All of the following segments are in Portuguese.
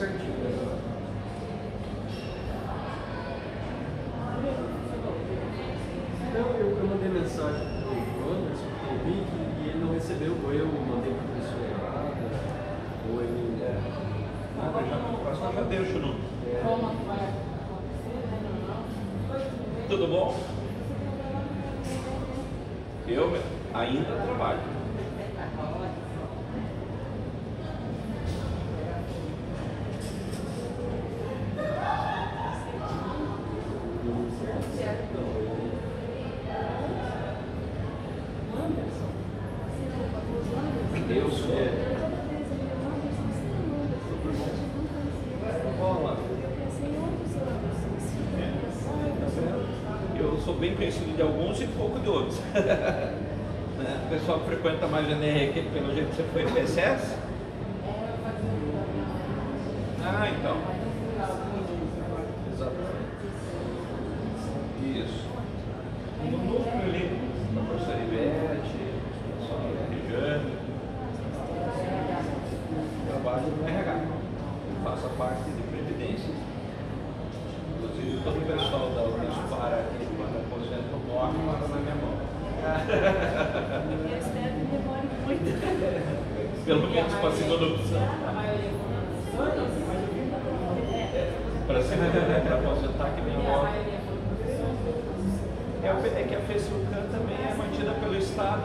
searching. sou bem conhecido de alguns e pouco de outros. né? O pessoal que frequenta mais a NR aqui, pelo jeito que você foi em PSS. Ah, então.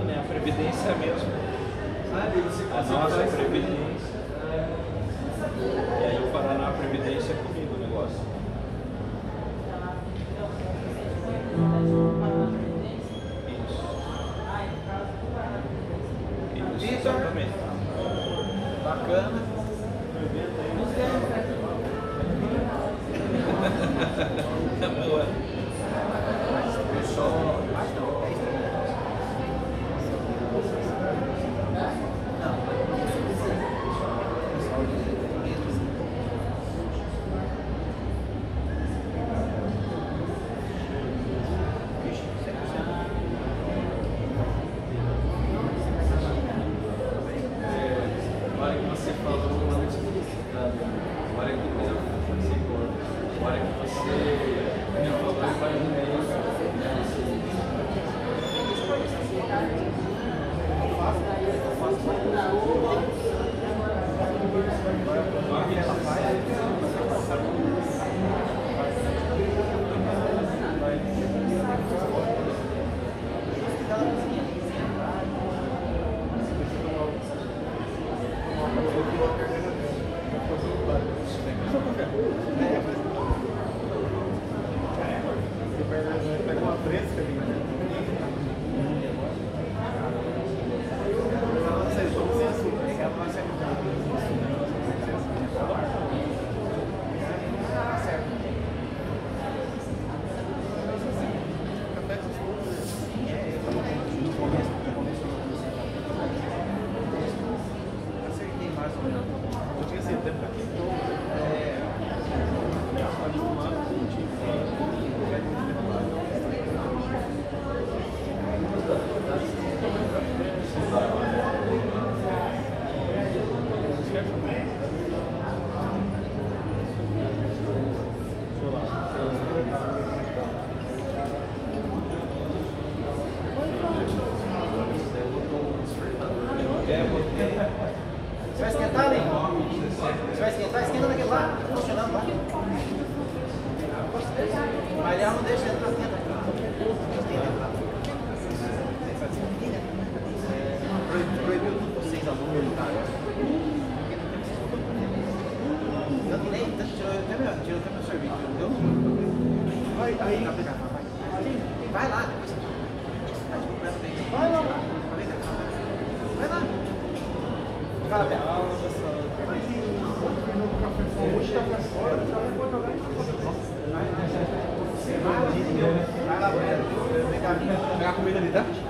né? A previdência mesmo. Sabe? Você a nossa previdência. Pegar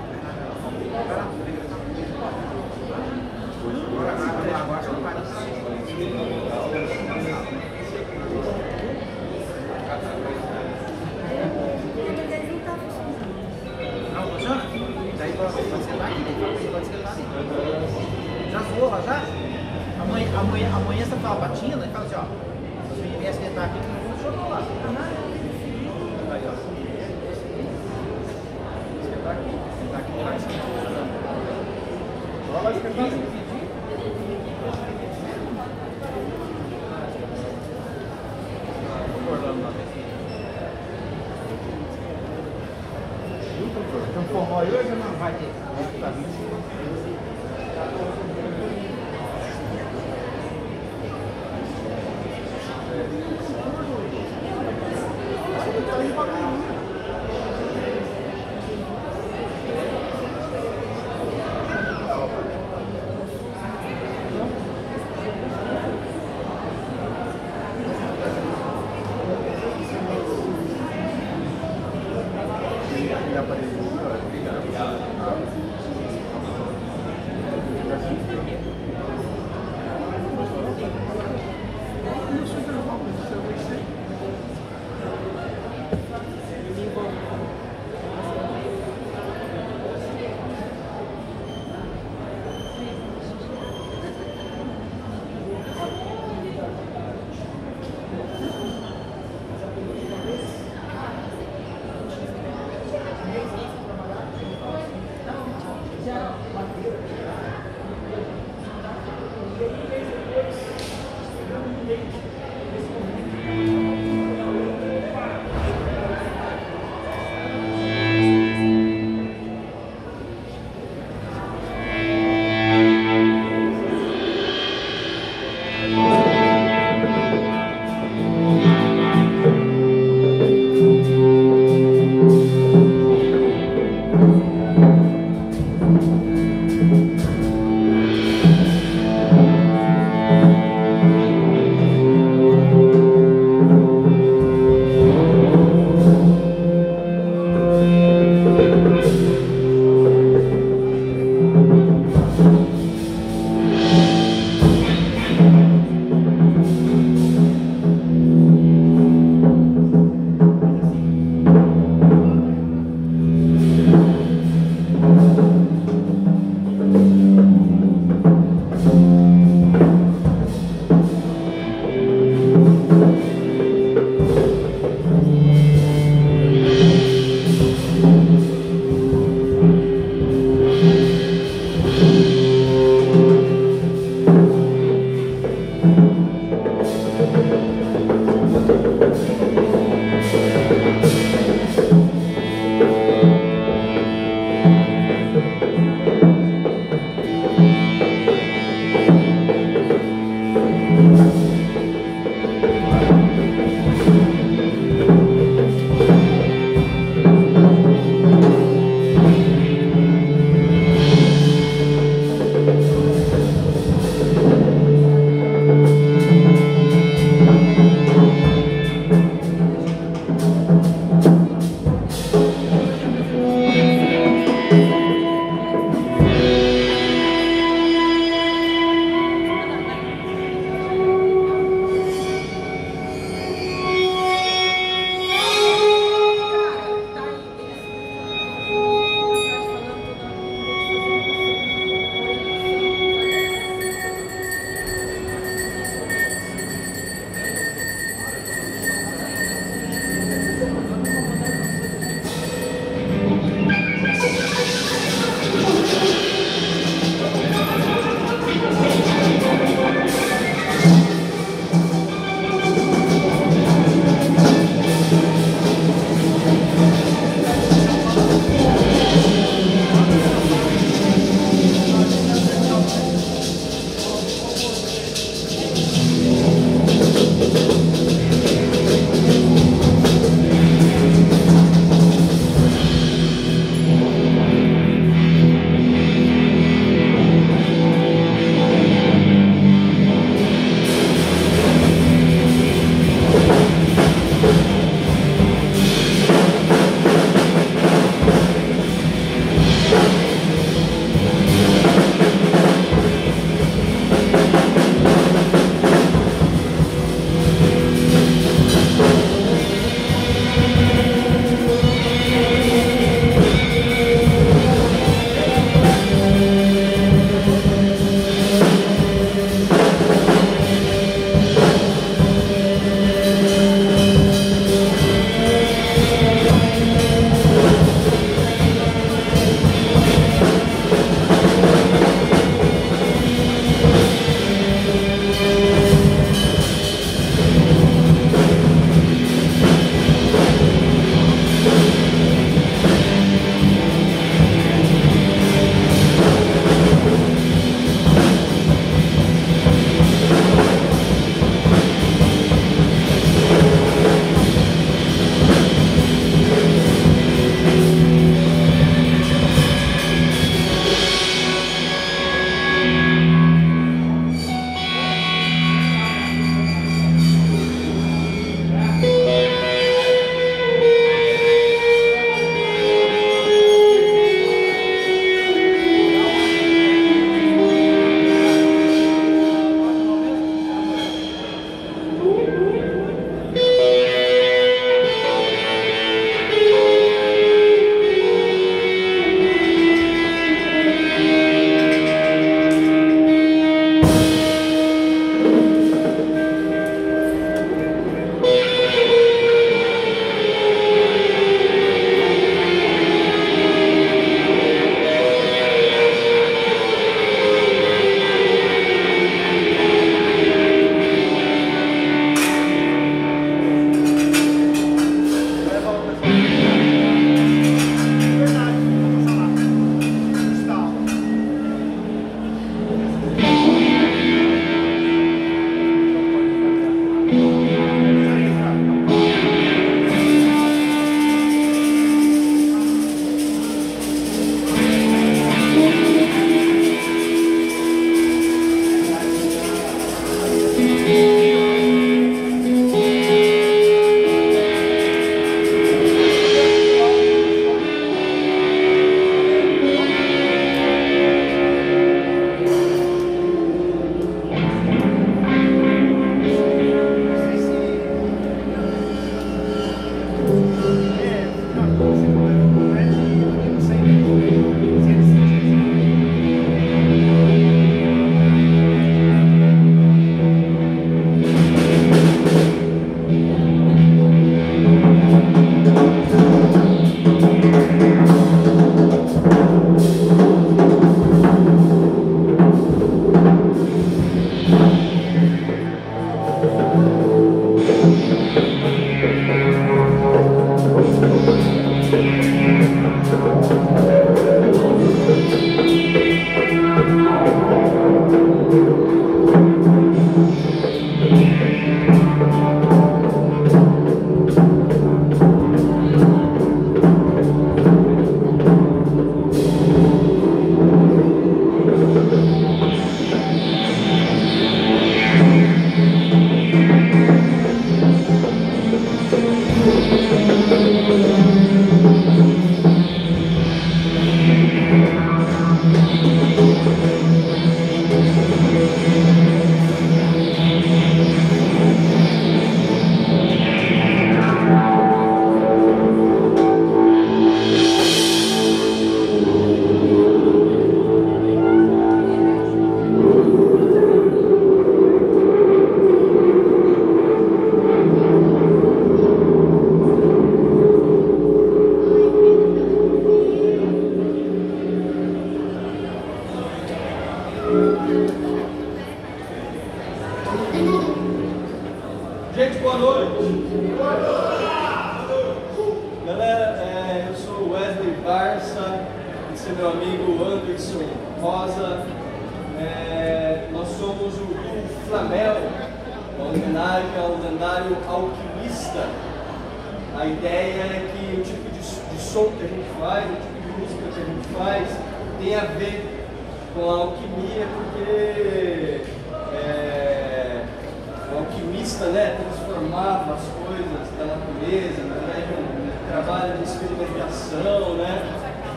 né,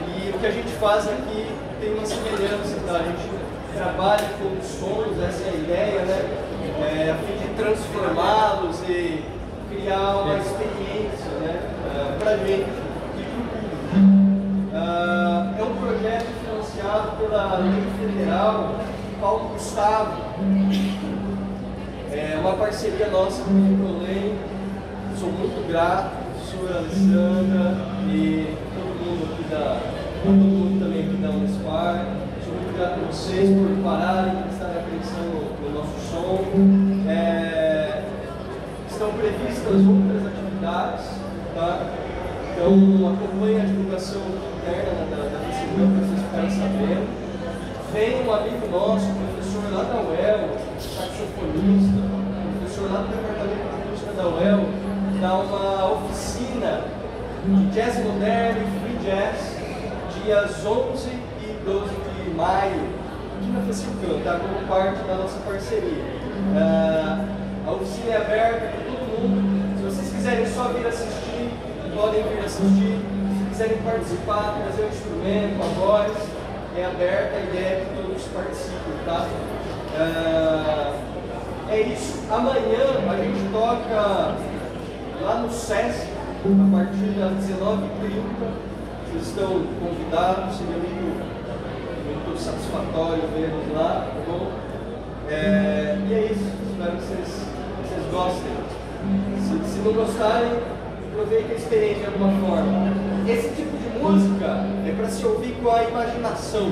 e o que a gente faz aqui tem uma semelhança, tá? a gente trabalha com sons, essa é a ideia, né, é, a fim de transformá-los e criar uma experiência né, uh, para a gente e para o público. Uh, é um projeto financiado pela Lei Federal Paulo Gustavo. É uma parceria nossa com o Nicolém. Sou muito grato, professora Alessandra e todo mundo aqui da. todo mundo também aqui da Unespar. Muito grato a vocês por pararem, prestarem atenção no, no nosso som. É, estão previstas outras atividades, tá? Então acompanhe a divulgação interna da, da Facebook para vocês ficarem sabendo. Vem um amigo nosso, professor lá da UEL, saxofonista, professor lá do departamento de música da UEL, dá uma oficina de jazz moderno e free jazz, dias 11 e 12 de maio, aqui na Fecilcan, tá? Como parte da nossa parceria. Ah, a oficina é aberta para todo mundo. Se vocês quiserem só vir assistir, podem vir assistir. Se quiserem participar, trazer o instrumento, a voz, é aberta, a ideia é que todos participem, tá? Ah, é isso. Amanhã a gente toca lá no SESC, a partir das 19h30. Vocês estão convidados, seria muito, muito satisfatório vê-los lá, tá bom? É, e é isso, espero que vocês, vocês gostem. Se, se não gostarem, aproveitem a experiência de alguma forma. Esse tipo de música é para se ouvir com a imaginação.